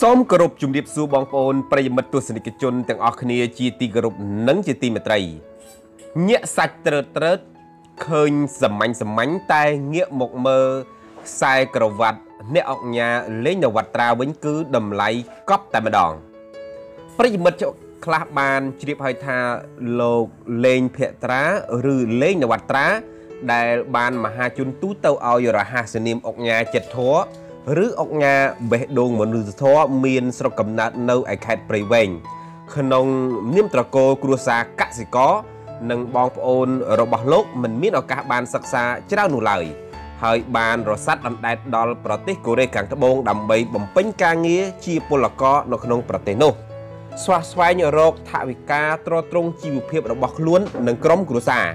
សូមគោរពជំរាបសួរបងប្អូនប្រិយមិត្តទស្សនិកជនទាំងអស់គ្នាជាទីគោរពនិងជាទីមេត្រីញាក់សាច់ត្រើតត្រើតឃើញសាមញ្ញសាមញ្ញតែងាកមកមើលខ្សែក្រវ៉ាត់អ្នកអុកញ៉ាលេងនវត្រាវិញគឺតម្លៃកប់តែម្ដងប្រិយមិត្តខ្លះបានជ្រាបហើយថាលោកលេងភក្ត្រាឬលេងនវត្រាដែលបានមហាជនទូទៅឲ្យរហ័សនាមអុកញ៉ាចិត្តធัว ឬអុកញ៉ាបេះដូងមនុស្សធម៌មានស្រុកកំណើតនៅឯខេត្តព្រៃវែងក្នុងនាមត្រកូលគ្រួសារកសិករនិងបងប្អូនរបស់លោកមិនមានឱកាសបានសិក្សាច្រើននោះឡើយហើយបានរសាត់អណ្ដែតដល់ប្រទេសកូរ៉េខាងត្បូងដើម្បីបំពេញការងារជាពលករនៅក្នុងប្រទេសនោះស្វះស្វែងរកថវិកាទ្រទ្រង់ជីវភាពរបស់ខ្លួននិងក្រុមគ្រួសារ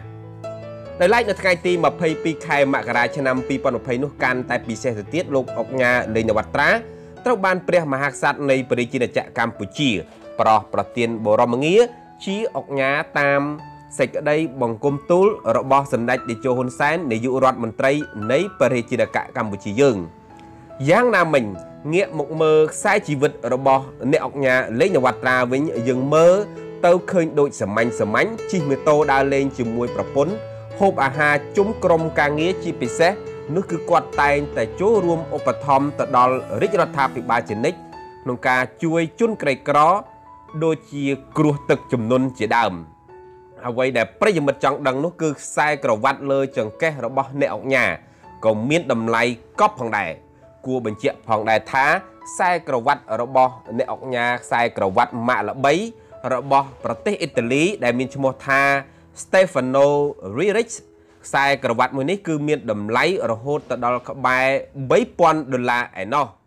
ដោយឡែកនៅថ្ងៃទី22ខែមករាឆ្នាំ2020នោះកាន់តែពិសេសទៅទៀតលោកអុកញ៉ាលេងនវត្រាត្រូវបានព្រះមហាក្សត្រនៃប្រជាជាតិចក្រកម្ពុជា ប្រោះប្រទានបរមងារជាអុកញ៉ាតាមសេចក្តីបង្គំទូលរបស់សម្ដេចតេជោហ៊ុនសែននាយករដ្ឋមន្ត្រីនៃប្រជាជាតិកម្ពុជាយើងយ៉ាងណាមិញងាកមកមើលខ្សែជីវិតរបស់អ្នកអុកញ៉ាលេងនវត្រាវិញយើងមើលទៅឃើញដូចសាមញ្ញសាមញ្ញជិះម៉ូតូដើរលេងជាមួយប្រពន្ធ ហូបអាហារជុំក្រុមការងារជាពិសេសនោះគឺគាត់តែងតែចូលរួមឧបត្ថម្ភទៅដល់រាជរដ្ឋាភិបាលជានិច្ចក្នុងការជួយជនក្រីក្រដូចជាគ្រោះទឹកជំនន់ជាដើមអ្វីដែលប្រិយមិត្តចង់ដឹងនោះគឺខ្សែក្រវ៉ាត់លើចង្កេះរបស់អ្នកអុកញ៉ាក៏មានតម្លៃកប់ផងដែរគួរបញ្ជាក់ផងដែរថាខ្សែក្រវ៉ាត់របស់អ្នកអុកញ៉ាខ្សែក្រវ៉ាត់ម៉ាកល្បីរបស់ប្រទេសអ៊ីតាលីដែលមានឈ្មោះថា Stefano Ririch ខ្សែក្រវ៉ាត់មួយនេះគឺមានតម្លៃរហូតទៅដល់ក្បែរ3000ដុល្លារឯណោះ។